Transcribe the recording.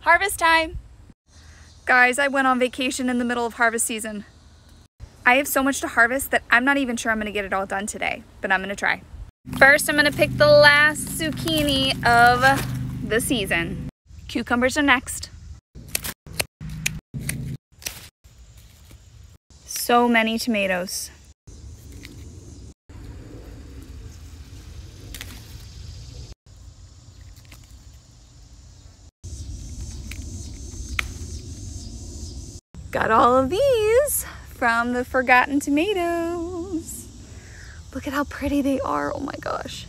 Harvest time! Guys, I went on vacation in the middle of harvest season. I have so much to harvest that I'm not even sure I'm gonna get it all done today, but I'm gonna try. First, I'm gonna pick the last zucchini of the season. Cucumbers are next. So many tomatoes. Got all of these from the Forgotten Tomatoes. Look at how pretty they are. Oh my gosh.